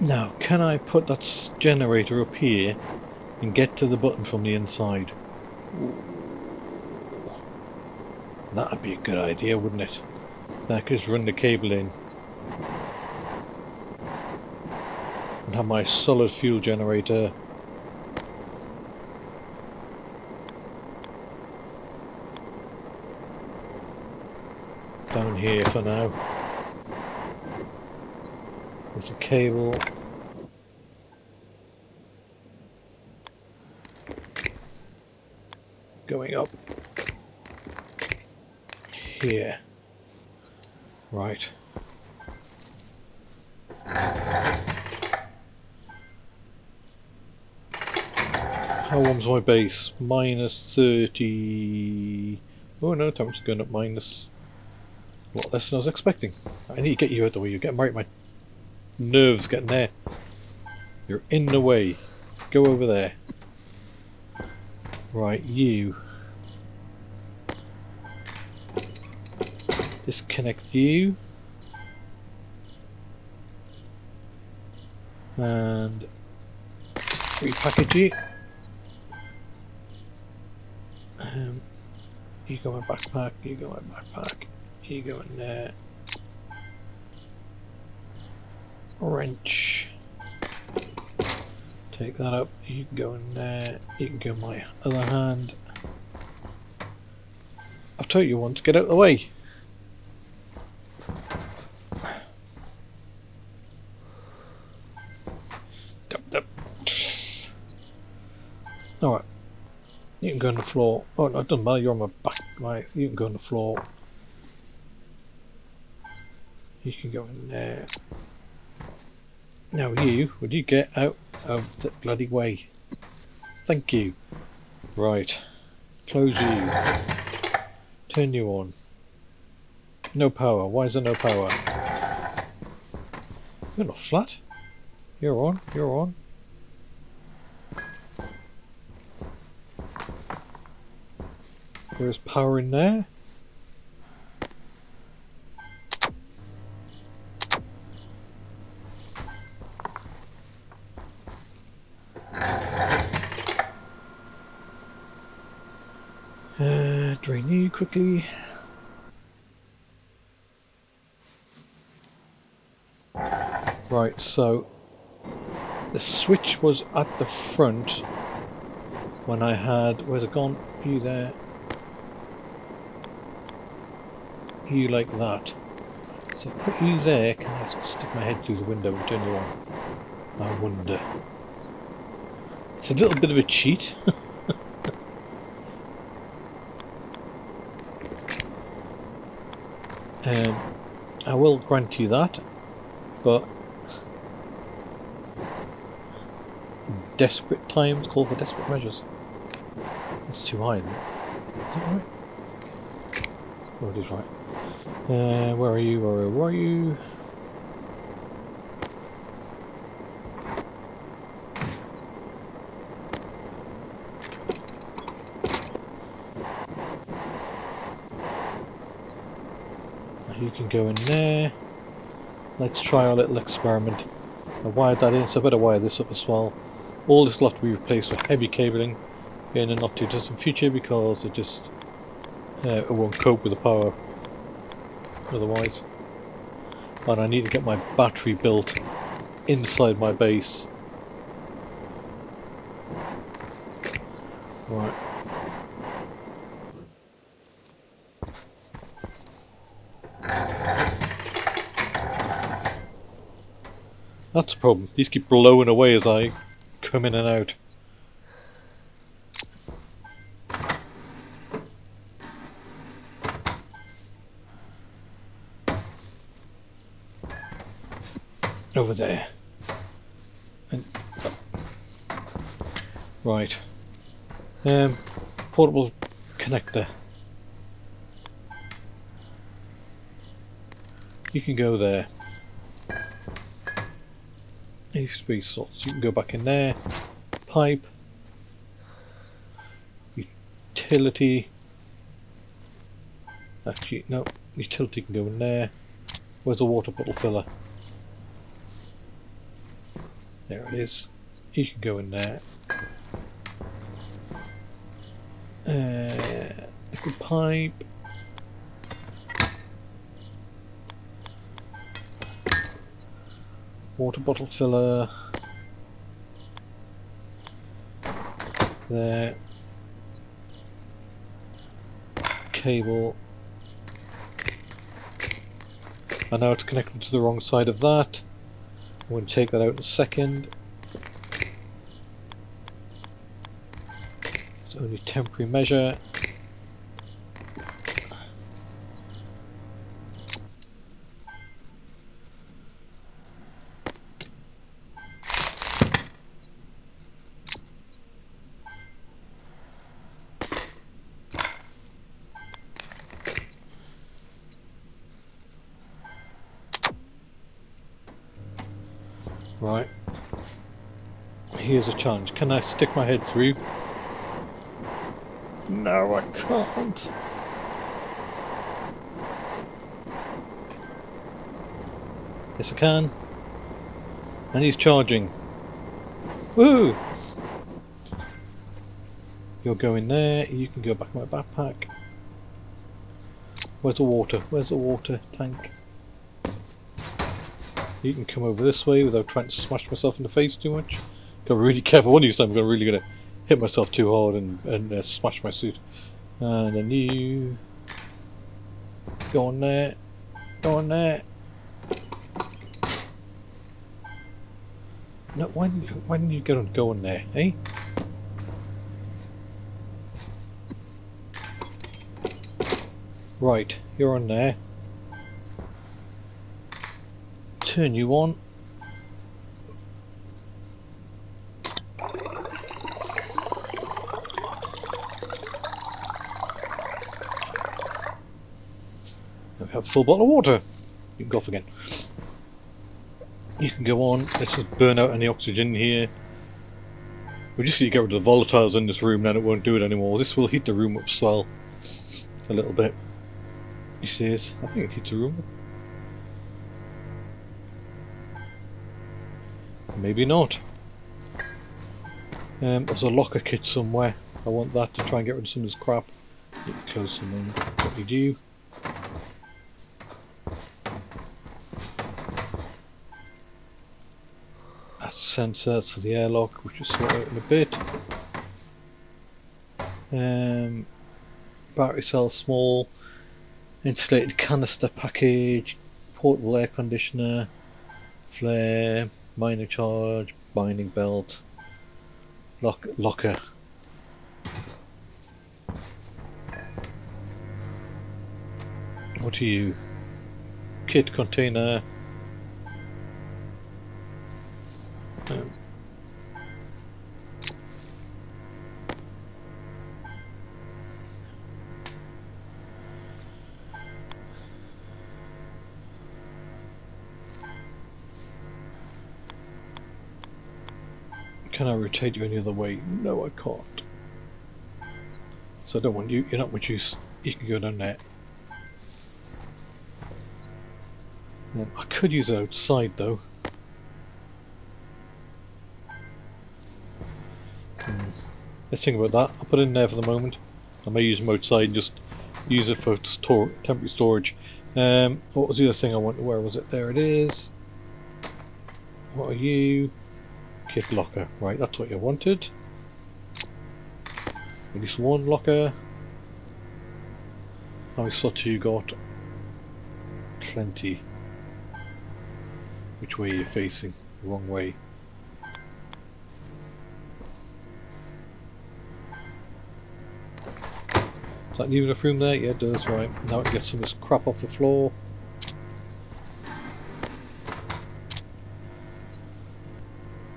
Now, can I put that generator up here and get to the button from the inside? That'd be a good idea, wouldn't it? Then I could just run the cable in. and have my solid fuel generator down here for now with a cable. Going up. Here. Right. How warm's my base? Minus 30 oh no, time's going up minus. A lot less than I was expecting. I need to get you out of the way, you're getting right, my nerves getting there. You're in the way. Go over there. Right, you. Disconnect you. And repackage it. Um, you go in backpack, you go in backpack you go in there. Wrench. Take that up. You can go in there. You can go my other hand. I've told you once, get out of the way. Alright. You can go on the floor. Oh no, it doesn't matter, you're on my back. Right, you can go on the floor. You can go in there. Now you, would you get out of the bloody way? Thank you. Right. Close you. Turn you on. No power. Why is there no power? You're not flat. You're on. You're on. There's power in there. quickly. Right, so the switch was at the front when I had, where's it gone? You there. You like that. So put you there, can I stick my head through the window and turn you on? I wonder. It's a little bit of a cheat. Um, I will grant you that, but desperate times call for desperate measures. It's too high, isn't it? Is that right? Oh, it is right. Uh, where are you? Where are you? you can go in there. Let's try our little experiment. I wired that in, so I better wire this up as well. All this will have to be replaced with heavy cabling in a not too distant future because it just uh, it won't cope with the power otherwise. And I need to get my battery built inside my base. Right. That's a problem. These keep blowing away as I come in and out. Over there. And, right. Um, portable connector. You can go there. USB slots. You can go back in there. Pipe. Utility. Actually, no. Utility can go in there. Where's the water bottle filler? There it is. You can go in there. Uh, liquid pipe. water bottle filler there. Cable. And now it's connected to the wrong side of that. I'm going to take that out in a second. It's only temporary measure. Challenge. Can I stick my head through? No, I can't. Yes, I can. And he's charging. Woo! You're going there. You can go back in my backpack. Where's the water? Where's the water tank? You can come over this way without trying to smash myself in the face too much. Got really careful. One of these times I'm really gonna hit myself too hard and, and uh, smash my suit. And then you go on there, go on there. No, when when you gonna go on there, eh? Right, you're on there. Turn you on. Full bottle of water. You can go off again. You can go on. Let's just burn out any oxygen here. We just need to get rid of the volatiles in this room, then it won't do it anymore. This will heat the room up swell a little bit. You see this? I think it heats the room. Maybe not. Um, there's a locker kit somewhere. I want that to try and get rid of some of this crap. Close some in. What you do. Sensor for the airlock, which will sort out in a bit. Um, battery cell small, insulated canister package, portable air conditioner, flare, minor charge, binding belt, lock locker. What are you? Kit container. Can I rotate you any other way? No, I can't. So I don't want you. You're not much use. You can go down there. I could use it outside though. Let's think about that. I'll put it in there for the moment. I may use them outside and just use it for store temporary storage. Um, what was the other thing I wanted? Where was it? There it is. What are you? Kit locker. Right, that's what you wanted. At least one locker. Many slots you got? Plenty. Which way are you facing? Wrong way. Does that leave enough room there? Yeah, it does, right. Now it gets some of this crap off the floor.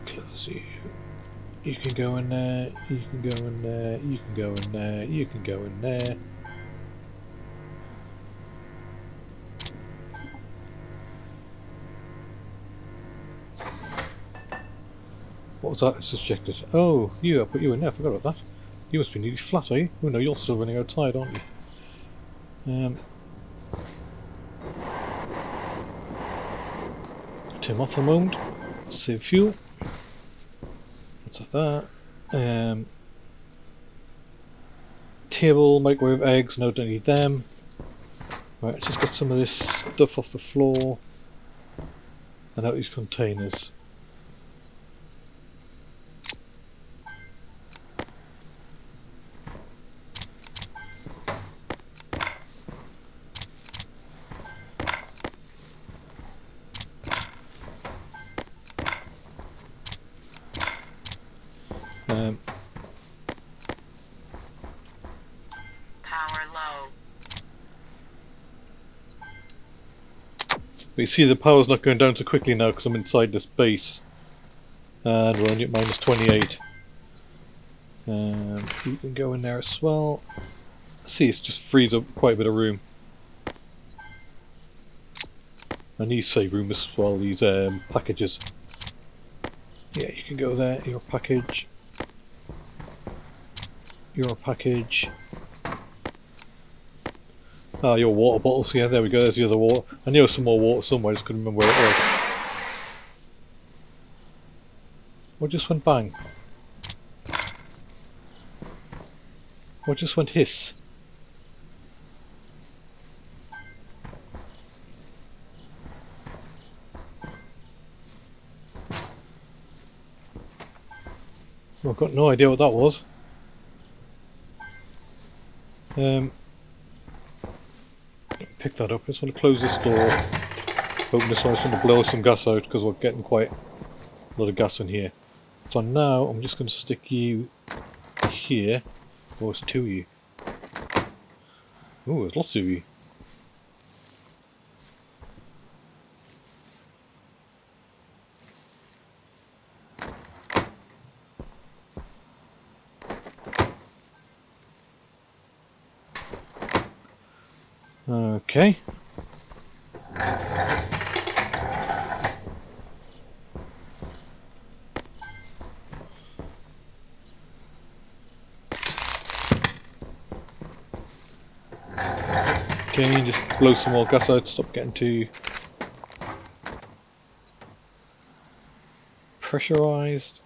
Close you. You can go in there, you can go in there, you can go in there, you can go in there. What was that? It's. Oh, you, I put you in there, I forgot about that. You must be nearly flat, are you? Oh no, you're still running outside, aren't you? Um, turn off a moment. Save fuel. What's like that? Um, table, microwave, eggs. No, don't need them. Right, let's just get some of this stuff off the floor and out these containers. But you see the power's not going down so quickly now because I'm inside this base. And we're only at minus 28. And you can go in there as well. See, it just frees up quite a bit of room. I need to save room as well, these um, packages. Yeah, you can go there, your package. Your package. Ah, your water bottles, yeah, there we go, there's the other water. I knew some more water somewhere, I just couldn't remember where it was. What just went bang? What just went hiss? I've got no idea what that was. Um, pick that up. I just want to close this door. Open this one. I just want to blow some gas out because we're getting quite a lot of gas in here. So now I'm just going to stick you here. Oh, it's two of you. Oh, there's lots of you. Okay. Okay, just blow some more gas out, stop getting too pressurized.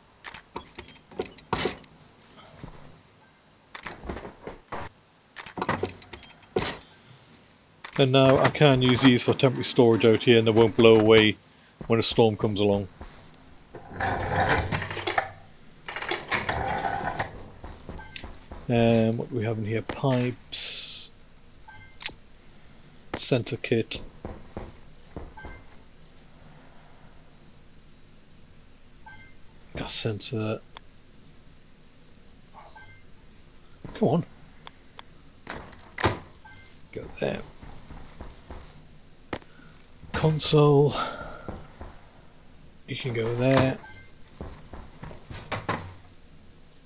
And now I can use these for temporary storage out here and they won't blow away when a storm comes along. Um, what do we have in here? Pipes, sensor kit. Gas sensor. Come on. Go there console. You can go there.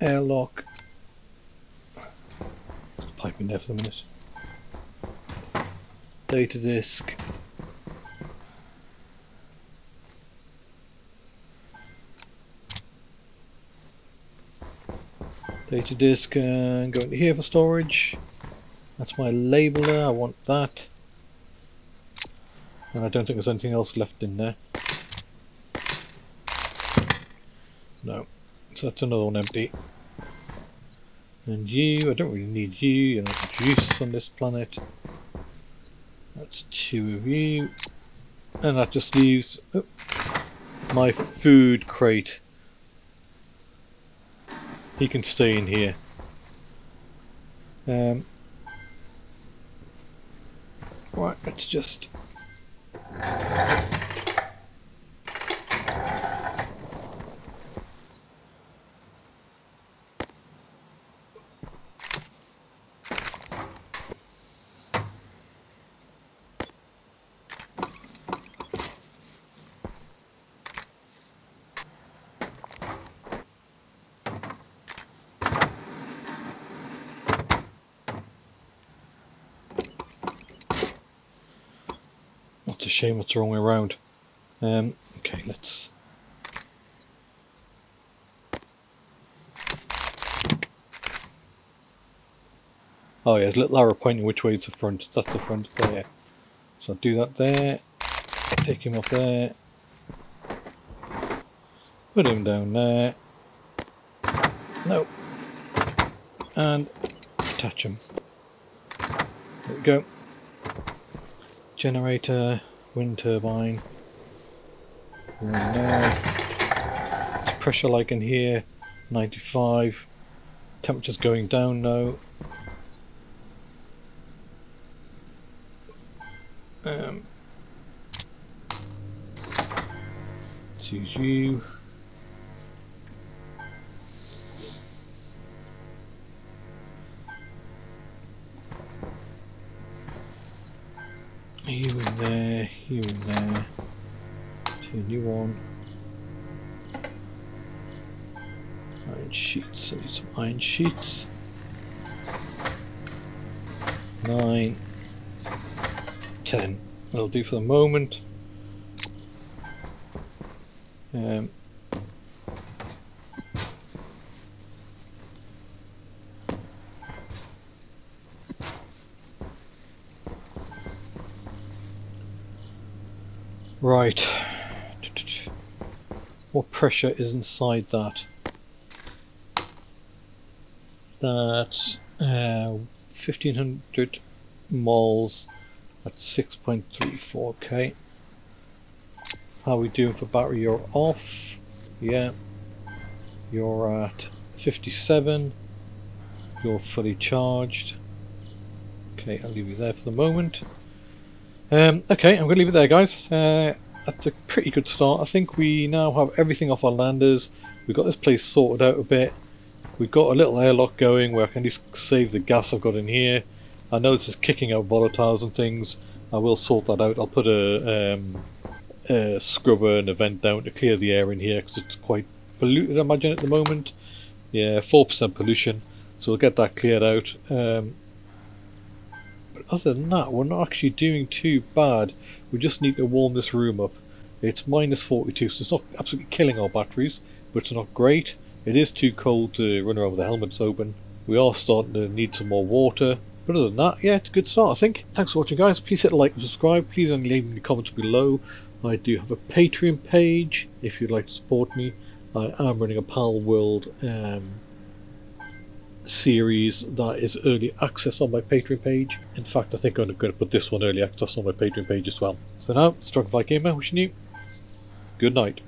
Airlock. Pipe in there for a minute. Data disk. Data disk and go into here for storage. That's my labeler, I want that. And I don't think there's anything else left in there. No. So that's another one empty. And you, I don't really need you, you're not use on this planet. That's two of you. And that just leaves oh, my food crate. He can stay in here. Um, right, let's just the wrong way around. Um, okay, let's... Oh yeah, there's a little arrow pointing which way is the front. That's the front there. So I'll do that there. Take him off there. Put him down there. No. And attach him. There we go. Generator wind turbine. It's pressure like in here, 95. Temperature's going down now. Sheets, I need some iron sheets. Nine. Ten. That'll do for the moment. Um, right. What pressure is inside that? That's uh, 1500 moles at 6.34k. How are we doing for battery? You're off. Yeah. You're at 57. You're fully charged. Okay, I'll leave you there for the moment. Um, okay, I'm going to leave it there, guys. Uh, that's a pretty good start. I think we now have everything off our landers. We've got this place sorted out a bit. We've got a little airlock going where I can just save the gas I've got in here. I know this is kicking out volatiles and things. I will sort that out. I'll put a um, uh, scrubber and a vent down to clear the air in here because it's quite polluted I imagine at the moment yeah 4% pollution so we'll get that cleared out um, but other than that we're not actually doing too bad we just need to warm this room up it's minus 42 so it's not absolutely killing our batteries but it's not great it is too cold to run around with the helmets open we are starting to need some more water but other than that, yeah, it's a good start, I think. Thanks for watching, guys. Please hit like and subscribe. Please leave any comments below. I do have a Patreon page if you'd like to support me. I am running a Palworld um, series that is early access on my Patreon page. In fact, I think I'm going to put this one early access on my Patreon page as well. So now, Dragonfly Gamer wishing you good night.